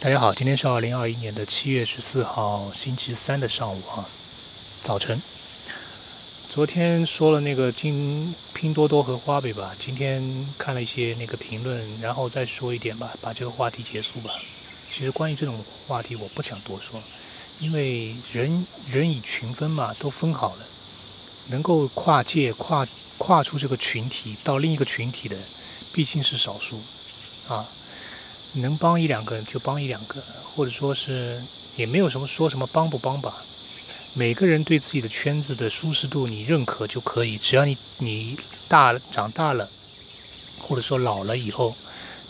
大家好，今天是二零二一年的七月十四号，星期三的上午啊，早晨。昨天说了那个拼拼多多和花呗吧，今天看了一些那个评论，然后再说一点吧，把这个话题结束吧。其实关于这种话题，我不想多说，因为人人以群分嘛，都分好了，能够跨界跨跨出这个群体到另一个群体的，毕竟是少数啊。能帮一两个就帮一两个，或者说是也没有什么说什么帮不帮吧。每个人对自己的圈子的舒适度你认可就可以，只要你你大长大了，或者说老了以后，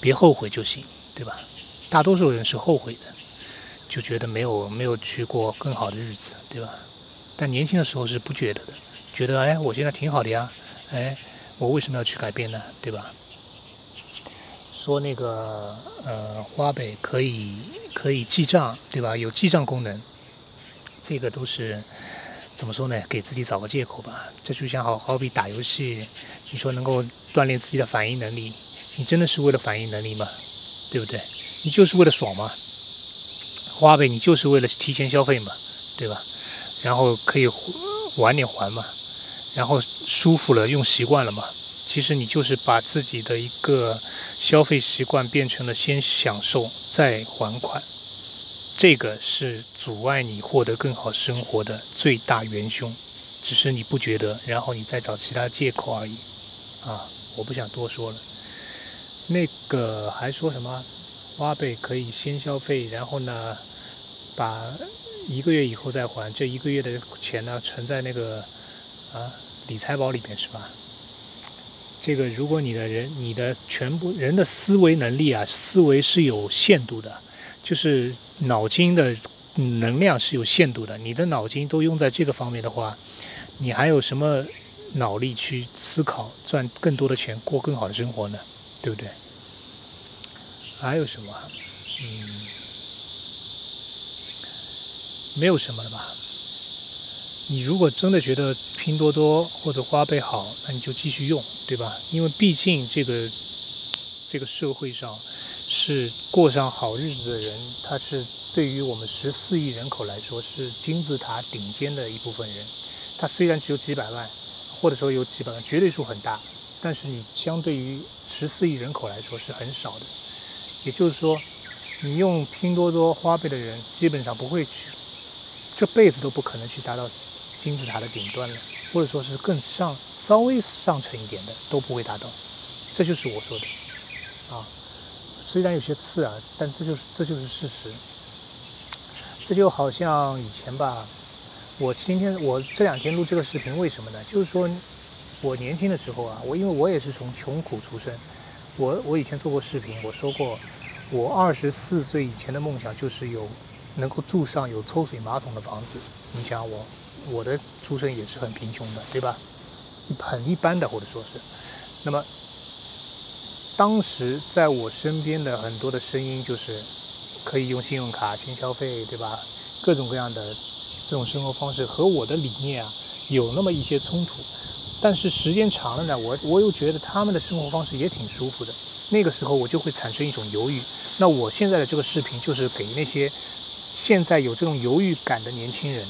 别后悔就行，对吧？大多数人是后悔的，就觉得没有没有去过更好的日子，对吧？但年轻的时候是不觉得的，觉得哎我现在挺好的呀，哎我为什么要去改变呢？对吧？说那个呃花呗可以可以记账，对吧？有记账功能，这个都是怎么说呢？给自己找个借口吧。这就像好好比打游戏，你说能够锻炼自己的反应能力，你真的是为了反应能力吗？对不对？你就是为了爽吗？花呗你就是为了提前消费嘛，对吧？然后可以晚点还嘛，然后舒服了用习惯了嘛。其实你就是把自己的一个。消费习惯变成了先享受再还款，这个是阻碍你获得更好生活的最大元凶，只是你不觉得，然后你再找其他借口而已。啊，我不想多说了。那个还说什么花呗可以先消费，然后呢，把一个月以后再还，这一个月的钱呢存在那个啊理财宝里面是吧？这个，如果你的人，你的全部人的思维能力啊，思维是有限度的，就是脑筋的能量是有限度的。你的脑筋都用在这个方面的话，你还有什么脑力去思考赚更多的钱，过更好的生活呢？对不对？还有什么？嗯，没有什么了吧？你如果真的觉得拼多多或者花呗好，那你就继续用，对吧？因为毕竟这个这个社会上是过上好日子的人，他是对于我们十四亿人口来说是金字塔顶尖的一部分人。他虽然只有几百万，或者说有几百万，绝对数很大，但是你相对于十四亿人口来说是很少的。也就是说，你用拼多多、花呗的人，基本上不会去，这辈子都不可能去达到。金字塔的顶端了，或者说是更上稍微上层一点的都不会达到，这就是我说的啊。虽然有些刺啊，但这就是这就是事实。这就好像以前吧，我今天我这两天录这个视频，为什么呢？就是说我年轻的时候啊，我因为我也是从穷苦出身，我我以前做过视频，我说过，我二十四岁以前的梦想就是有能够住上有抽水马桶的房子。你想我。我的出身也是很贫穷的，对吧？很一般的，或者说是。那么，当时在我身边的很多的声音就是，可以用信用卡先消费，对吧？各种各样的这种生活方式和我的理念啊有那么一些冲突。但是时间长了呢，我我又觉得他们的生活方式也挺舒服的。那个时候我就会产生一种犹豫。那我现在的这个视频就是给那些现在有这种犹豫感的年轻人。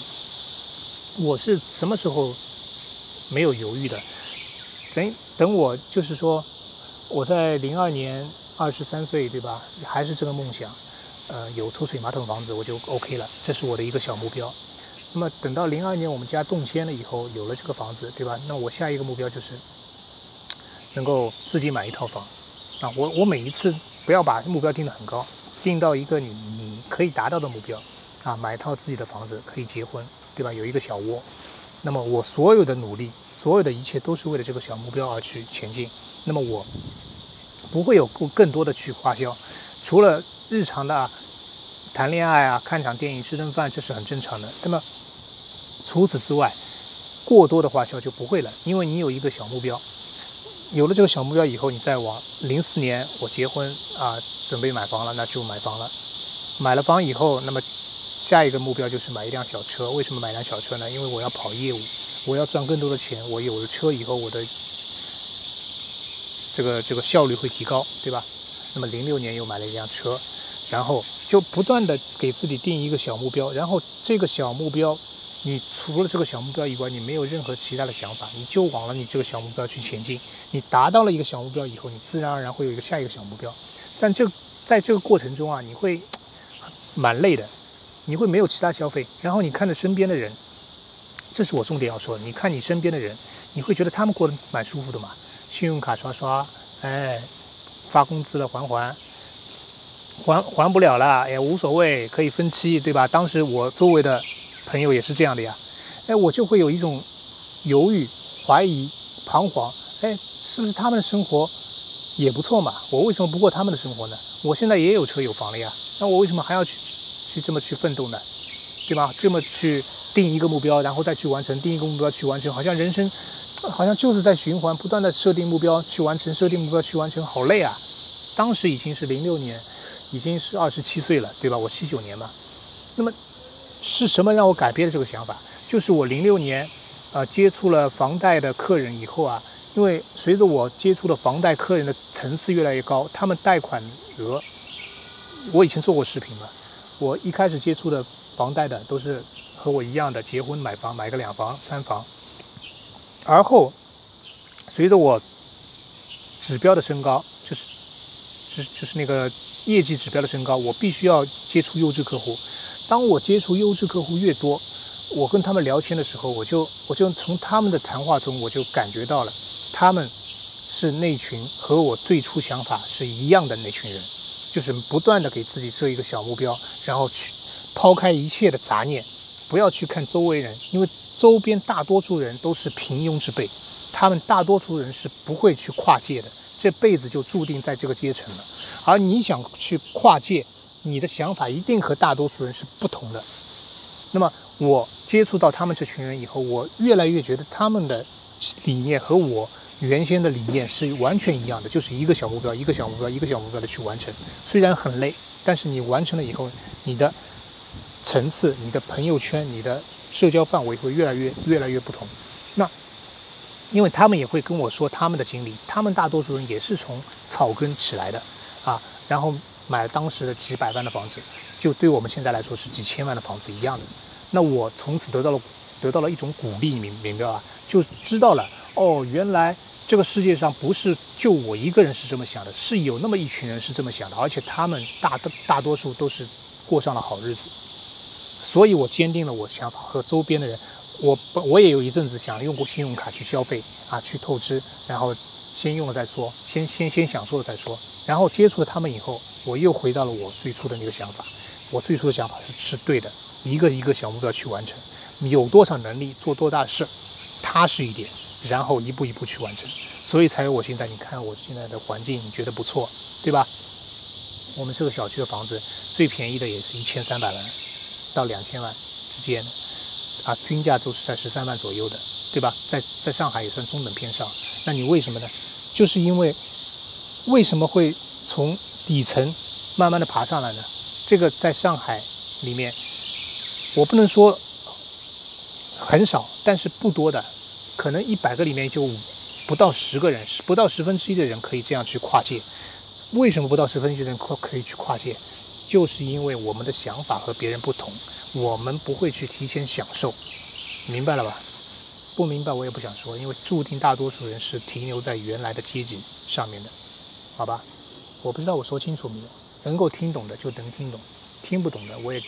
我是什么时候没有犹豫的？等等，我就是说，我在零二年二十三岁，对吧？还是这个梦想，呃，有抽水马桶房子我就 OK 了，这是我的一个小目标。那么等到零二年我们家动迁了以后，有了这个房子，对吧？那我下一个目标就是能够自己买一套房。啊，我我每一次不要把目标定得很高，定到一个你你可以达到的目标，啊，买一套自己的房子，可以结婚。对吧？有一个小窝，那么我所有的努力，所有的一切都是为了这个小目标而去前进。那么我不会有更更多的去花销，除了日常的谈恋爱啊、看场电影、吃顿饭，这是很正常的。那么除此之外，过多的花销就不会了，因为你有一个小目标。有了这个小目标以后，你再往零四年我结婚啊，准备买房了，那就买房了。买了房以后，那么。下一个目标就是买一辆小车。为什么买辆小车呢？因为我要跑业务，我要赚更多的钱。我有了车以后，我的这个这个效率会提高，对吧？那么零六年又买了一辆车，然后就不断的给自己定一个小目标，然后这个小目标，你除了这个小目标以外，你没有任何其他的想法，你就往了你这个小目标去前进。你达到了一个小目标以后，你自然而然会有一个下一个小目标。但这在这个过程中啊，你会蛮累的，你会没有其他消费，然后你看着身边的人，这是我重点要说的。你看你身边的人，你会觉得他们过得蛮舒服的嘛？信用卡刷刷，哎，发工资了还还。还还不了了，也无所谓，可以分期，对吧？当时我周围的朋友也是这样的呀，哎，我就会有一种犹豫、怀疑、彷徨，哎，是不是他们的生活也不错嘛？我为什么不过他们的生活呢？我现在也有车有房了呀，那我为什么还要去去这么去奋斗呢？对吧？这么去定一个目标，然后再去完成，定一个目标去完成，好像人生好像就是在循环，不断的设定目标去完成，设定目标去完成，好累啊！当时已经是零六年。已经是二十七岁了，对吧？我七九年嘛，那么是什么让我改变了这个想法？就是我零六年，呃，接触了房贷的客人以后啊，因为随着我接触的房贷客人的层次越来越高，他们贷款额，我以前做过视频嘛，我一开始接触的房贷的都是和我一样的，结婚买房，买个两房、三房，而后随着我指标的升高，就是，就就是那个。业绩指标的升高，我必须要接触优质客户。当我接触优质客户越多，我跟他们聊天的时候，我就我就从他们的谈话中，我就感觉到了，他们是那群和我最初想法是一样的那群人，就是不断的给自己设一个小目标，然后去抛开一切的杂念，不要去看周围人，因为周边大多数人都是平庸之辈，他们大多数人是不会去跨界的，这辈子就注定在这个阶层了。而你想去跨界，你的想法一定和大多数人是不同的。那么我接触到他们这群人以后，我越来越觉得他们的理念和我原先的理念是完全一样的，就是一个小目标，一个小目标，一个小目标的去完成。虽然很累，但是你完成了以后，你的层次、你的朋友圈、你的社交范围会越来越越来越不同。那因为他们也会跟我说他们的经历，他们大多数人也是从草根起来的。啊，然后买了当时的几百万的房子，就对我们现在来说是几千万的房子一样的。那我从此得到了得到了一种鼓励，明明白吧？就知道了哦，原来这个世界上不是就我一个人是这么想的，是有那么一群人是这么想的，而且他们大大多数都是过上了好日子。所以我坚定了我想法和周边的人，我我也有一阵子想用过信用卡去消费啊，去透支，然后先用了再说，先先先享受了再说。然后接触了他们以后，我又回到了我最初的那个想法。我最初的想法是是对的，一个一个小目标去完成，有多少能力做多大事，踏实一点，然后一步一步去完成。所以才有我现在，你看我现在的环境，你觉得不错，对吧？我们这个小区的房子最便宜的也是一千三百万到两千万之间，啊，均价都是在十三万左右的，对吧？在在上海也算中等偏上。那你为什么呢？就是因为。为什么会从底层慢慢的爬上来呢？这个在上海里面，我不能说很少，但是不多的，可能一百个里面就不到十个人，不到十分之一的人可以这样去跨界。为什么不到十分之一的人可可以去跨界？就是因为我们的想法和别人不同，我们不会去提前享受，明白了吧？不明白我也不想说，因为注定大多数人是停留在原来的阶级上面的。好吧，我不知道我说清楚没有，能够听懂的就能听懂，听不懂的我也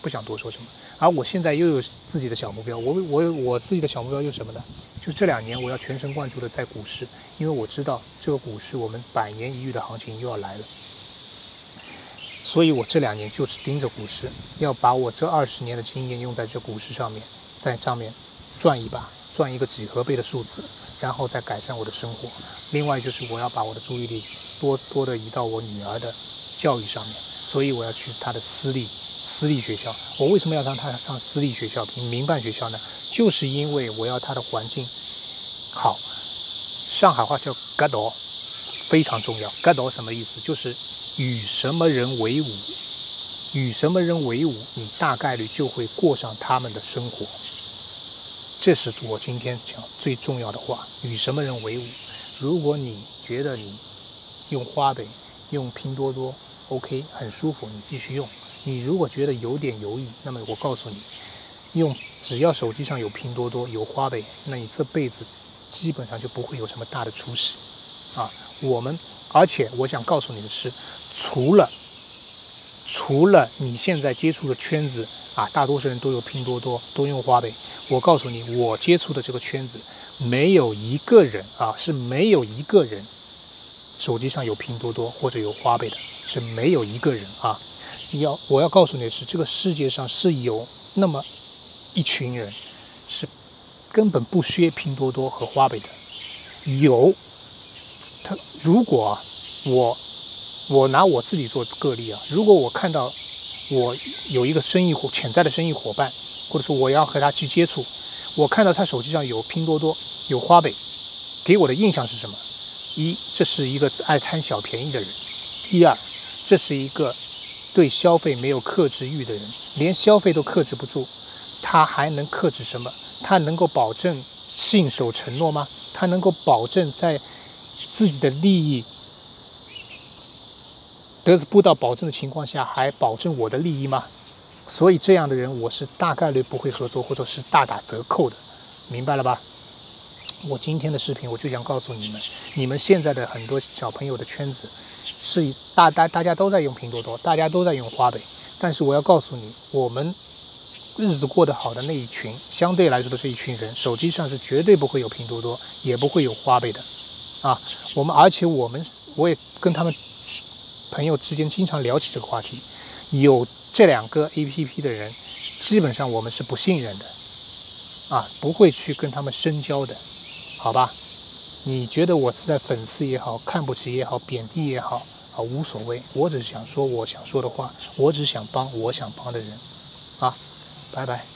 不想多说什么。而我现在又有自己的小目标，我我我自己的小目标又是什么呢？就这两年我要全神贯注的在股市，因为我知道这个股市我们百年一遇的行情又要来了，所以我这两年就是盯着股市，要把我这二十年的经验用在这股市上面，在上面赚一把，赚一个几何倍的数字。然后再改善我的生活。另外就是我要把我的注意力多多的移到我女儿的教育上面，所以我要去她的私立私立学校。我为什么要让他上私立学校、民办学校呢？就是因为我要他的环境好。上海话叫“格道”，非常重要。“格道”什么意思？就是与什么人为伍，与什么人为伍，你大概率就会过上他们的生活。这是我今天讲最重要的话：与什么人为伍？如果你觉得你用花呗、用拼多多、OK，很舒服，你继续用。你如果觉得有点犹豫，那么我告诉你，用只要手机上有拼多多、有花呗，那你这辈子基本上就不会有什么大的出息啊。我们，而且我想告诉你的是，除了除了你现在接触的圈子啊，大多数人都有拼多多，都用花呗。我告诉你，我接触的这个圈子，没有一个人啊，是没有一个人手机上有拼多多或者有花呗的，是没有一个人啊。要我要告诉你的是，这个世界上是有那么一群人，是根本不缺拼多多和花呗的。有，他如果，我我拿我自己做个例啊，如果我看到我有一个生意伙潜在的生意伙伴，或者说我要和他去接触，我看到他手机上有拼多多有花呗，给我的印象是什么？一，这是一个爱贪小便宜的人；第二，这是一个。对消费没有克制欲的人，连消费都克制不住，他还能克制什么？他能够保证信守承诺吗？他能够保证在自己的利益得不到保证的情况下，还保证我的利益吗？所以这样的人，我是大概率不会合作，或者是大打折扣的，明白了吧？我今天的视频，我就想告诉你们，你们现在的很多小朋友的圈子。是大大大家都在用拼多多，大家都在用花呗，但是我要告诉你，我们日子过得好的那一群，相对来说的这一群人，手机上是绝对不会有拼多多，也不会有花呗的，啊，我们而且我们我也跟他们朋友之间经常聊起这个话题，有这两个 A P P 的人，基本上我们是不信任的，啊，不会去跟他们深交的，好吧？你觉得我是在粉丝也好，看不起也好，贬低也好？啊，无所谓，我只是想说我想说的话，我只想帮我想帮的人，啊，拜拜。